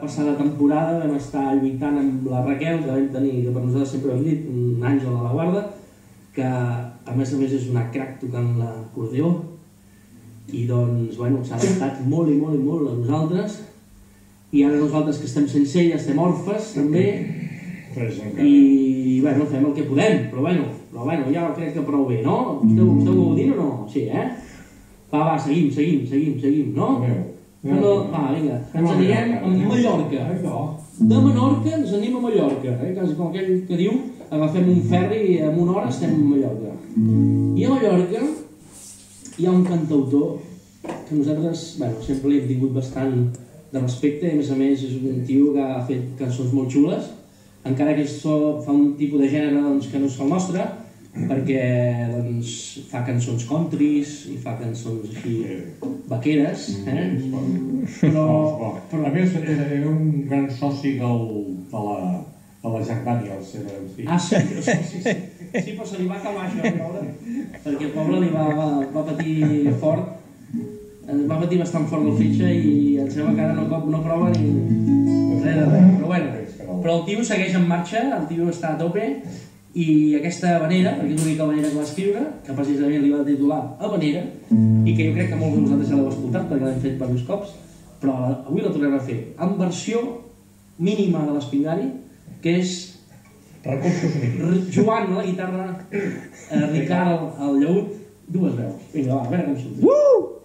passada temporada vam estar lluitant amb la Raquel, que vam tenir, que per nosaltres sempre hem dit, un àngel a la guarda, que a més a més és una crac tocant l'acordeó, i doncs, bueno, s'ha adaptat molt i molt i molt a nosaltres, i ara nosaltres que estem sense ella estem orfes també, i bueno, fem el que podem, però bueno, però bueno, ja crec que prou bé, no? Esteu, esteu gaudint o no? Sí, eh? Va, va, seguim, seguim, seguim, seguim, no? Adéu. No, no, va, vinga, ens anirem a Mallorca. Això. De Menorca ens anem a Mallorca, eh? quasi com aquell que diu agafem un ferri i en una hora estem a Mallorca. I a Mallorca hi ha un cantautor que nosaltres bueno, sempre li hem tingut bastant de respecte i a més a més és un tio que ha fet cançons molt xules encara que això fa un tipus de gènere doncs, que no és el nostre perquè doncs, fa cançons countries i fa cançons així vaqueres eh? però, Però, a més, era, un gran soci del, de la, de la Jack Daniels. Era, sí. Ah, sí, sí, sí, sí. Sí, però se li va acabar això, pobre, perquè el pobre li va, va, va patir fort, eh, va patir bastant fort el fetge i em sembla que ara no, cop- no prova ni res de res. Però bueno, però el tio segueix en marxa, el tio està a tope, i aquesta Habanera, perquè és l'única Habanera que va escriure, que precisament li va titular Habanera, i que jo crec que molts de vosaltres ja l'heu escoltat, perquè l'hem fet diversos cops, però avui la tornem a fer en versió mínima de l'Espingari, que és Recursos mínims. Joan a la guitarra, eh, Ricard al, al llaüt, dues veus. Vinga, va, a veure com surt. Uh!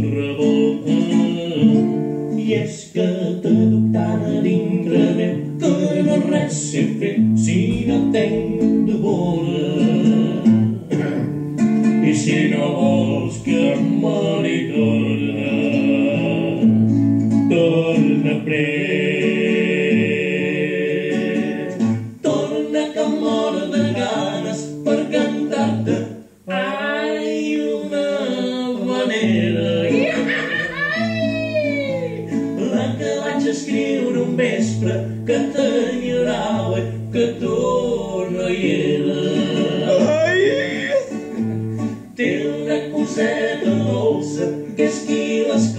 T'enrevolta i és que tan a dintre meu que no res sé fer si no tenc de vora. I si no vols que em mori torna, torna pres.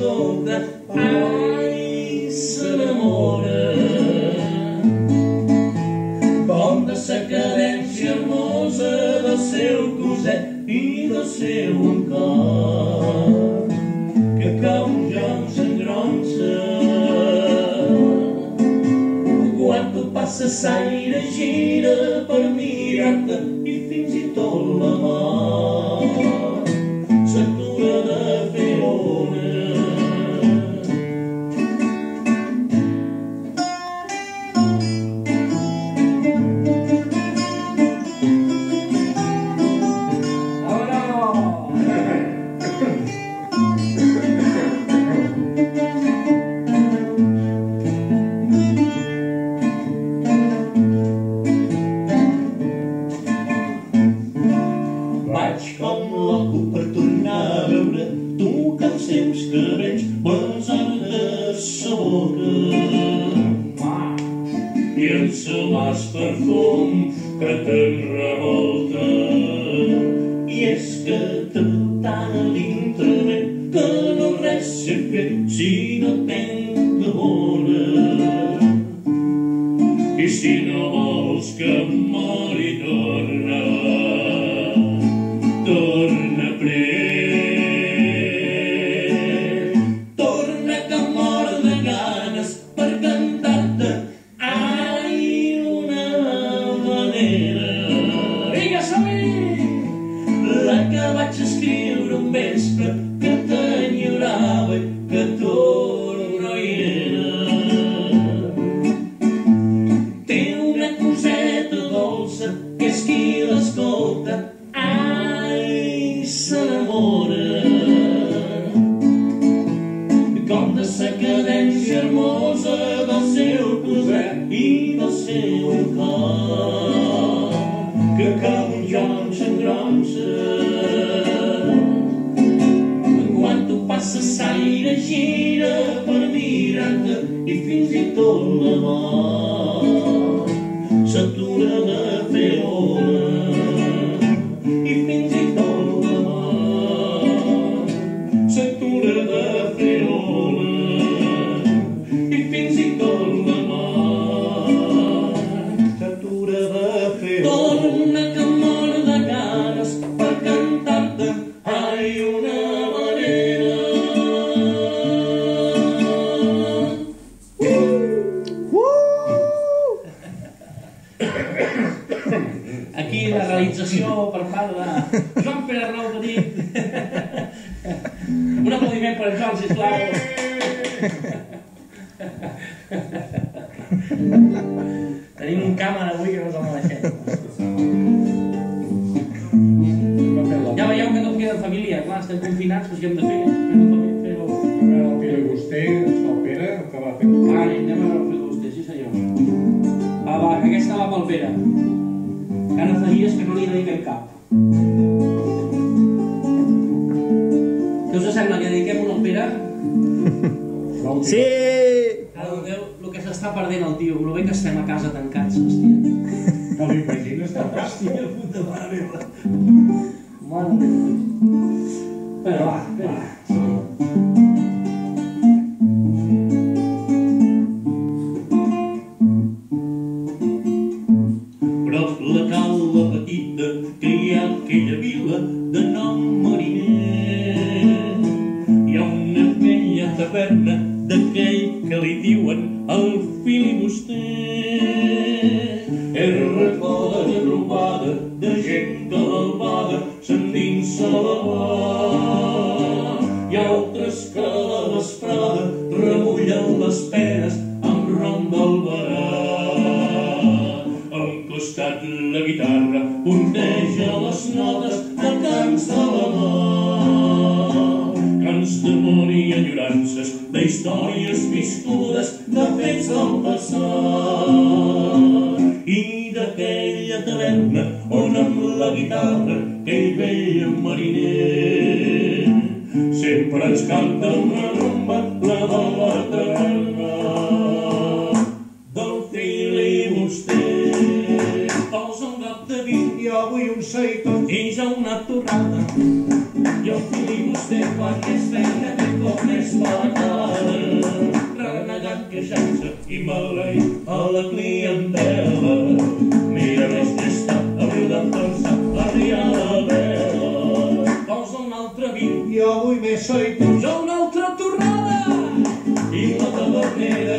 L'escolta ai s'enamora com de sa cadència hermosa del seu coset i del seu cor que cau un joc s'engronsa quan tu passes l'aire gira per mirar-te i fins i que tan a dintre meu que no res sé fer si no tenc de vora. I si no vols que i fins i tot la mar s'atura de fer ola Tenim un càmera avui que no se'l mereixem. Ja veieu que no queda família, clar, estem confinats, doncs què hem de fer? Fer-ho. El Pere Agustí, el Pere, que va fer Va, anem a fer vostè, sí senyor. Va, va, que aquesta va pel Pere. Que ara fa dies que no li dediquem cap. Què us sembla que dediquem un al Pere? Sí! Ara veureu el que s'està perdent el tio, el bé que estem a casa tancats, hòstia. Que l'imagines cas. Hòstia, puta mare meva. Mare meva. Però va, va. Altres que a les penes amb rom del barat. Al costat la guitarra punteja les notes de cants de la mar. Cants d'amor i enyorances, d'històries viscudes, de fets del passat. I d'aquella taverna on amb la guitarra aquell vell mariner ens canta una rumba, la de la taverna del filibuster. Posa un got de vi un seiton i ja una torrada. I el quan és feina té com més patada. Renegant queixant-se i maleït a la clientela. Mira més de pensar, arria la vela. I avui més seiton ja una altra torrada. I la tavernera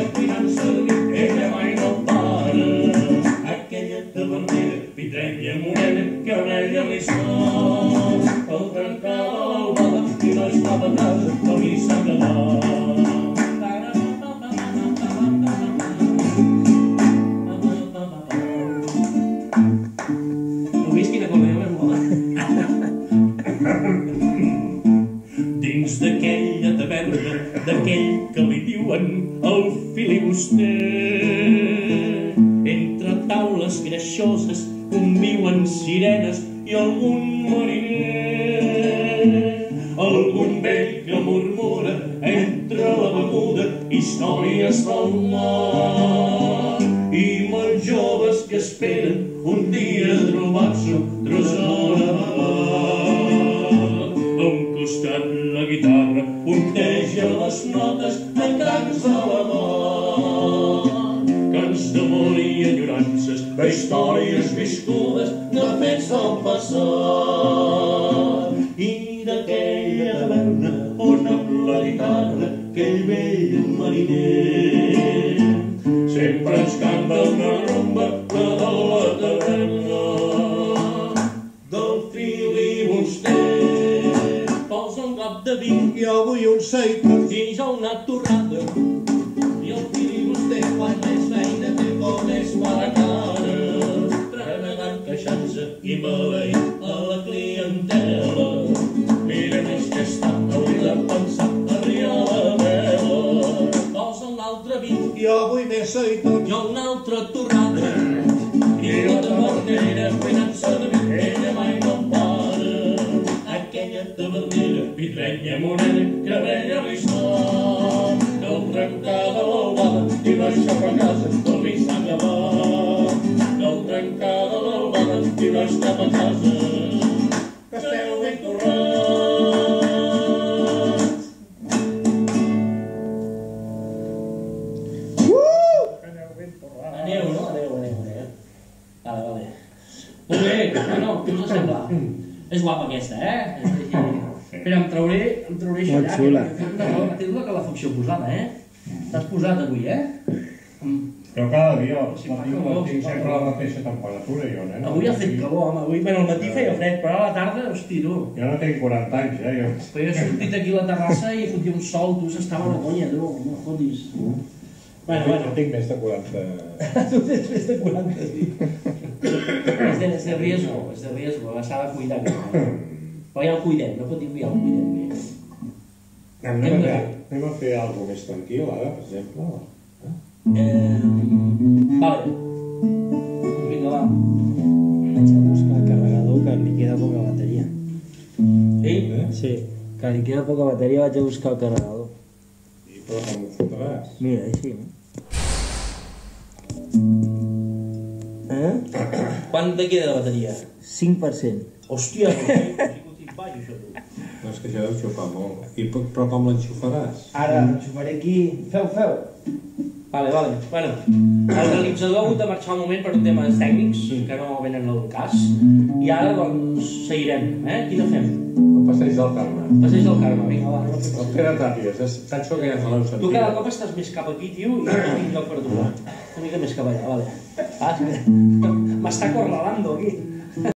Dins d'aquella taverna, d'aquell que li diuen el filibuster. Entre taules greixoses conviuen sirenes i algun mariner. Algun vell que murmura entre la beguda històries del mar. I molts joves que esperen un dia trobar-se tresor a on amb la guitarra aquell vell mariner sempre ens canta una rumba, la de la taverna del filibuster. Posa un got de vi i avui un seiton i ja una torrada. I el filibuster quan és feina té mala cara. Renegant queixant-se i maleint l'albada i marxar cap a casa. Que esteu ben torrats. Aneu, no? Aneu, aneu, aneu. Vale, vale. Molt bé, bueno, què us sembla? És guapa aquesta, eh? Espera, em trauré, em trauré això Molt allà. xula. que tinc una- Tinc la calefacció posada, eh? T'has posat avui, eh? Mm. Jo cada dia la tinc fa sempre la mateixa temperatura, jo, nen. Avui ha fet calor, home. Avui, bueno, al matí feia fred, però a la tarda, hosti, tu. Jo no tinc 40 anys, eh? Jo... Però jo he sortit aquí a la terrassa i fotia un sol, tu, s'estava a la conya, tu, no fotis. Bueno, bueno, Jo tinc més de 40... tu tens més de 40, sí. és, de, és de riesgo, és de riesgo, s'ha de cuidar. Però ja el cuidem, no patiu, ja el cuidem bé. Anem, Hem a fer, anem a fer alguna més tranquil, ara, per exemple. Eh, vale. Vinga, va. Vaig a buscar el carregador que li queda poca bateria. Sí? Eh? Sí, que li queda poca bateria, vaig a buscar el carregador. I però com ho fotràs? Mira, així, no? Eh? Quant te queda de bateria? 5%. Hòstia, no sé, ho tinc baix, això, tu. No, és que això deu xupar molt. I, però com l'enxufaràs? Ara l'enxufaré aquí. Feu, feu. Vale, vale. Bueno, el realitzador ha hagut de marxar un moment per temes tècnics, que no venen al cas, i ara, doncs, seguirem, eh? Quina fem? El passeig del Carme. Passeig del Carme, vinga, va. No El Pere Tàpies, penso que ja te l'heu sentit. Tu cada cop estàs més cap aquí, tio, i no tinc lloc per tu. Una mica més cap allà, vale. Ah. M'està corralando aquí.